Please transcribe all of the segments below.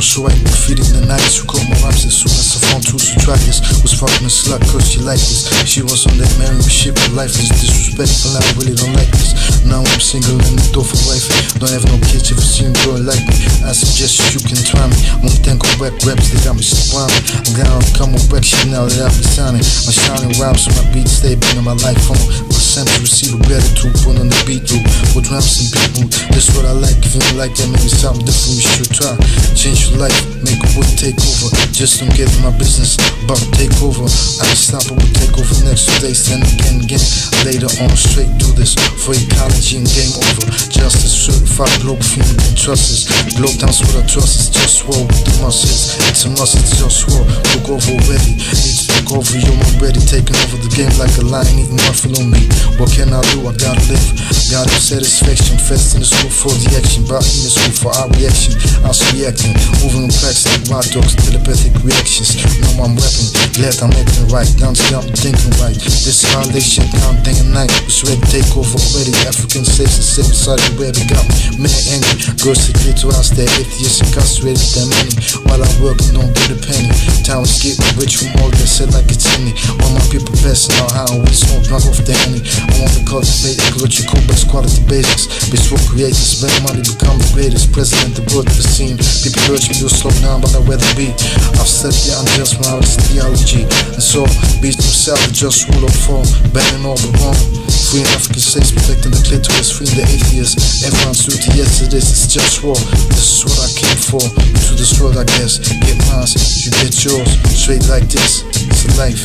so I defeating the nights Who caught my raps as soon as I found to try this Was fucking a slut cause she liked this. She was on that marrying shit but life is disrespectful I really don't like this. Now I'm single and the door for wife Don't have no kids if you see a girl like me. I suggest you can try me. Won't think of whack raps they got me surrounded I'm gonna come with whack shit now that I've been signing. My shining rhymes on my beats they bring my life on My to receive a gratitude put on the beat loop With raps and beat mood That's what I like if you don't like that maybe something different you should try. Change your life make a wood take over. Just don't get in my business about take over. I can stop it will take over next days then again again. Later on straight do this for ecology and game over. Justice certified global feeling and trust us. Globe dance with our trust is just war with the muscles. It's a must it's just war. Look over already Need to look over. You I'm ready taking over the game like a lion eating buffalo meat. What can I do? I gotta live. Got no satisfaction. Fest in the school for the action. Brought in the school for our reaction. I was reacting. Moving complex like wild dogs. Telepathic reactions. Now I'm rapping. Glad I'm acting right. Down to I'm thinking right. This violation. Down day and night. Was ready to take over already. African slaves and same Saudi Arabia got me mad angry. Girls secret to us. They're atheists incarcerated. Them money. While I'm working, don't get a penny. Is getting rich from all that said like it's any. All my people passing out how we smoke drunk off the honey. I want to cultivate ecological best quality basics. Before creators, spend money, become the greatest. President, the world ever seen. People urge me to slow down, but I'd rather be. I've said, yeah, I'm just when I was theology. And so, beast himself, just rule of form, banning all the wrong. Free African states, protecting the clitoris, freeing the atheists. Everyone's duty, yes, it is, it's just war. This is what I came for. To destroy, I guess. Get mine, you get yours. Straight like this, it's a life.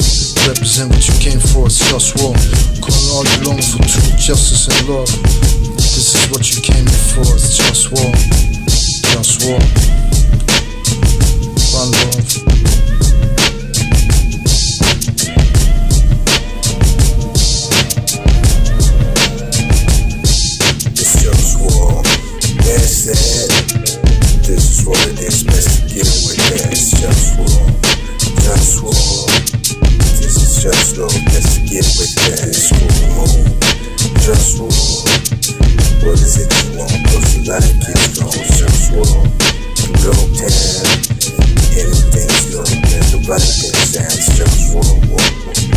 Represent what you came for, it's just war. Call all you long for truth, justice, and love. This is what you came here for, it's just war. They said This is what it is, best to get away, there it's just war. One love. It's war just war like it goes just world. Go tell anything's good, everybody can sound this world.